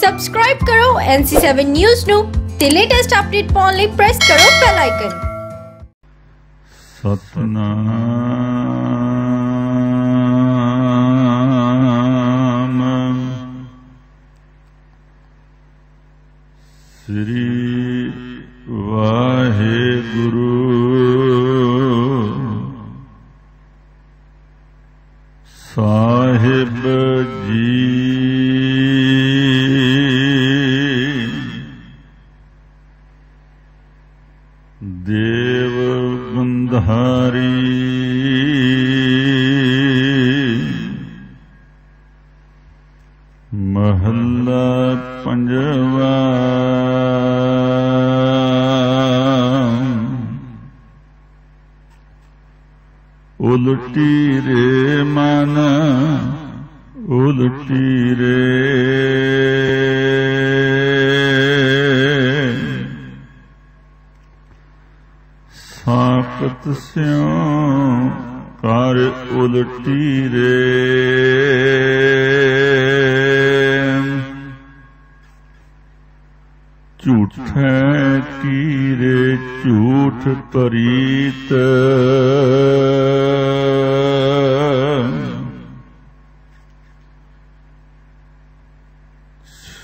Subscribe ਕਰੋ NC7 news ਨੂੰ ਤੇ ਲੇਟੈਸਟ ਅਪਡੇਟ ਪਾਉਣ ਲਈ ਪ੍ਰੈਸ ਕਰੋ ਬੈਲ ਆਈਕਨ ਸਤਨਾਮ। ਦੇਵ ਬੰਧਾਰੀ। ਮਹੱਲਾ ਪੰਜਵਾ। ਉਲਟੀ ਰੇ ਮਨ ਉਲਟੀ ਰੇ स्यो कर उलटी रे। झूठे की रे झूठ परीत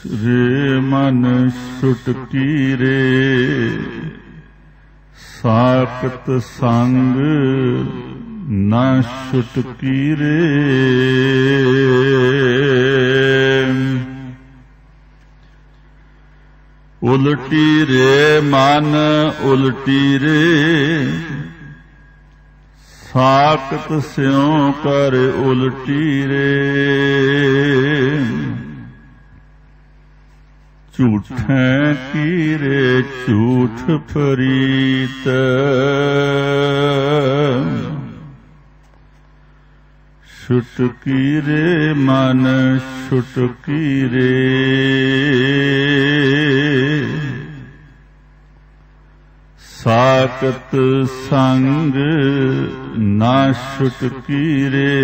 रे मन सुटकी रे। ਸਾਖਤ ਸੰਗ ਨਾ ਛੁਟਕੀ ਰੇ ਉਲਟੀ ਰੇ ਮਨ ਉਲਟੀ ਰੇ। ਸਾਖਤ ਸਿਉ ਕਰ ਉਲਟੀ ਰੇ। झूठ की रे झूठ फरीत। छुटकी रे मन छुटकी रे साकत संग ना छुटकी रे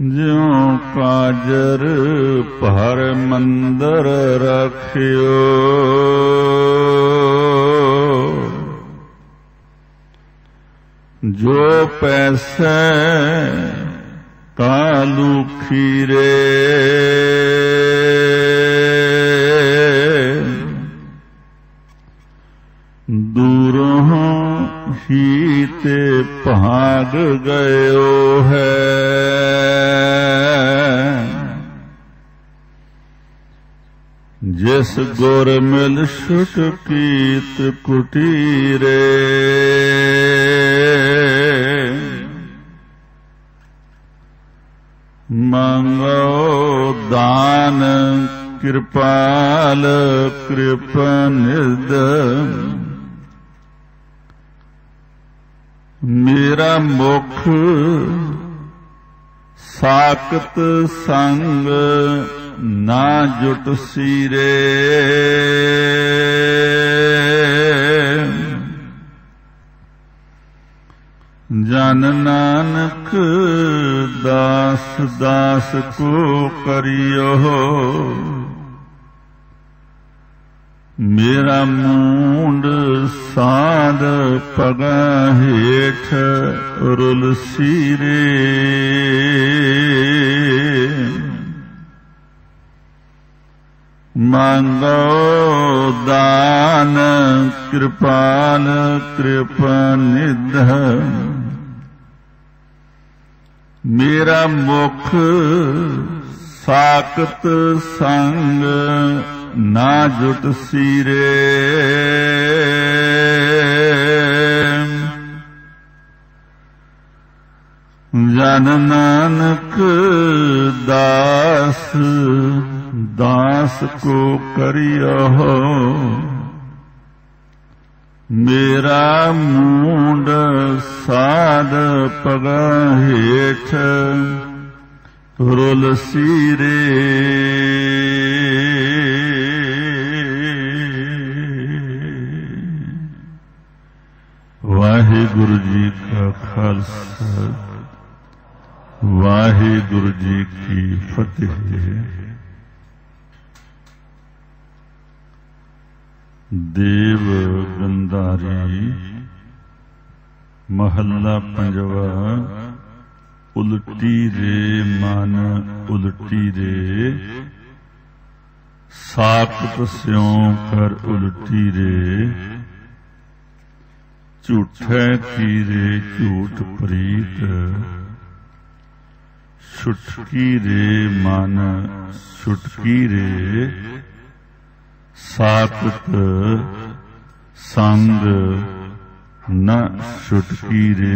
ज्यो काजर पर मंदर रखियो। जो पैसे कालू खीरे। से भाग गयो है। जिस गोर मिल सुट पीत कुटीरे। मंगो दान, कृपाल, कृपा निर्दम ਮੇਰਾ ਮੁਖ ਸਾਕਤ ਸੰਗ ਨਾ ਜੁਟ ਸੀਰੇ। ਜਨ ਨਾਨਕ ਦਾਸ ਦਾਸ ਕੋ ਕਰਿਓ। ਮੇਰਾ ਮੂੰਡ ਸਾਧ ਪਗਾ ਹੇਠ ਰੁਲਸੀ ਸੀਰੇ। ਮੰਗੋ ਦਾਨ ਕਿਰਪਾਲ ਕਿਰਪਨਿਧ ਮੇਰਾ ਮੁਖ ਸਾਕਤ ਸੰਗ ਨਾ ਜੁਟ ਸੀਰੇ। ਜਨ ਨਾਨਕ ਦਾਸ ਦਾਸ ਕੋ ਕਰਿਓ ਮੇਰਾ ਮੂੰਡ ਸਾਧ ਪਗਾ ਹੇਠ, ਰੁਲ ਸੀਰੇ। ਵਾਹਿਗੁਰੂ ਜੀ ਕਾ ਖਾਲਸਾ ਵਾਹਿਗੁਰੂ ਜੀ ਕੀ ਫਤਿਹ ਦੇਵ ਗੰਧਾਰੀ ਮਹੱਲਾ ਪੰਜਵਾ ਉਲਟੀ ਰੇ ਮਨ ਉਲਟੀ ਰੇ ਸਾਖਤ ਸਿਉ ਕਰ ਉਲਟੀ ਰੇ ਝੂਠੈ ਕੀਰੇ ਝੂਠ ਪ੍ਰੀਤ ਛੁਟਕੀ ਰੇ ਮਨ ਛੁਟਕੀ ਰੇ ਸਾਖਤ ਸੰਗ ਨ ਛੁਟਕੀ ਰੇ